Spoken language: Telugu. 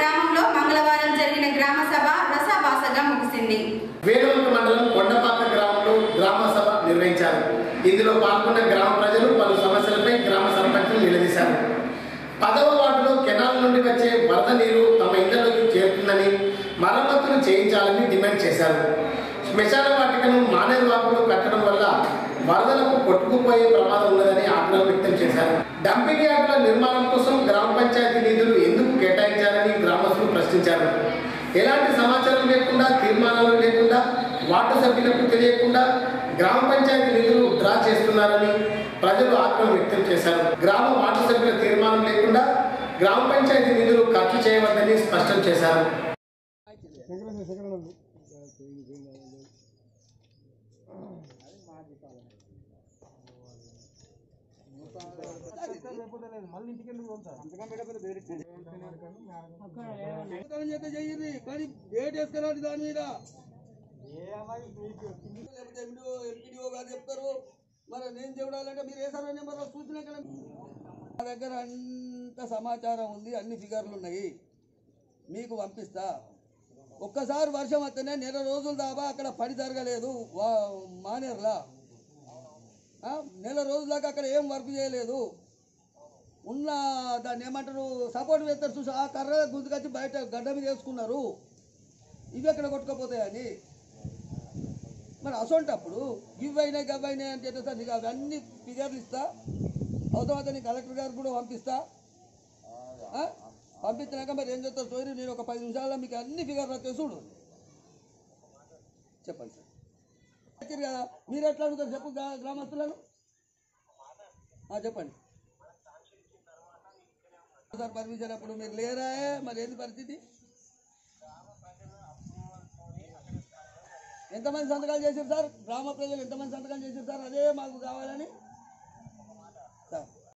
గ్రామంలో మంగళవారం జరిగిన గ్రామ సభ రసాభాసగా ముగిసింది. వేలూరు మండలం కొండపాక గ్రామంలో గ్రామ సభ నిర్వహించారు. ఇందులో పాల్గొన్న గ్రామ ప్రజలు పలు సమస్యలపై గ్రామ సర్పంచులు నిలదీశారు. పదవ వార్డులో కెనాల్ నుండి వచ్చే వరద నీరు తమ ఇళ్ళలోకి చేరుతుందని మరమ్మతులు చేయించాలని డిమాండ్ చేశారు. శ్మశాన వాటికను మానేరు వాకులు కట్టడం వల్ల వరదలకు కొట్టుకుపోయే ప్రమాదం ఉన్నదని ఆగ్రహం వ్యక్తం చేశారు. డంపింగ్ యార్డుల నిర్మాణం కోసం గ్రామ ఎలాంటి సమాచారం లేకుండా తీర్మానాలు లేకుండా వార్డు సభ్యులకు తెలియకుండా గ్రామ పంచాయతీ నిధులు డ్రా చేస్తున్నారని ప్రజలు ఆగ్రహం వ్యక్తం చేశారు. గ్రామ వార్డు సభ్యుల తీర్మానం లేకుండా గ్రామ పంచాయతీ నిధులు ఖర్చు చేయవద్దని స్పష్టం చేశారు. చెయ్యి కానీ డేట్ వేసుకురాడు దాని మీద లేకపోతే ఎంపీడీఓ గారు చెప్తారు మరి నేను చూడాలంటే మీరు ఏ సర్వే నెంబర్ సూచన మా దగ్గర అంత సమాచారం ఉంది అన్ని ఫిగర్లు ఉన్నాయి మీకు పంపిస్తా ఒక్కసారి వర్షం వస్తేనే నెల రోజులు దాబా అక్కడ పని జరగలేదు. వా మానేర్లా నెల రోజులాగా దాకా అక్కడ ఏం వర్క్ చేయలేదు. ఉన్న దాన్ని ఏమంటారు సపోర్ట్ వేస్తారు చూసి ఆ కర్ర గుంతుకొచ్చి బయట గడ్డ మీద వేసుకున్నారు. ఇవి ఎక్కడ కొట్టుకపోతాయని. మరి అసొంటప్పుడు ఇవైనా గవ్వైనాయి అని చెప్పేసి నీకు అవన్నీ ఫిగర్లు ఇస్తా. అవసరమైతే నీ కలెక్టర్ గారు కూడా పంపిస్తా. పంపించినాక మరి ఏం చేస్తారు స్టోరీ నేను ఒక పది నిమిషాల్లో మీకు అన్ని ఫిగర్లు వచ్చే చూడు. చెప్పండి సార్. చెప్పారు కదా. మీరు ఎట్లా అడుగుతారు చెప్పు గ్రామస్తులను? చెప్పండి. సార్ పర్మిషన్ అప్పుడు మీరు లేరా? మరి ఏంది పరిస్థితి? ఎంతమంది సంతకాలు చేశారు సార్? గ్రామ ప్రజలు ఎంతమంది సంతకాలు చేశారు సార్? అదే మాకు కావాలని. సార్